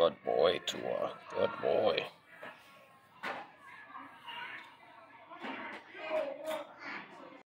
Good boy, Tua. Good boy.